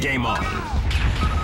Game on.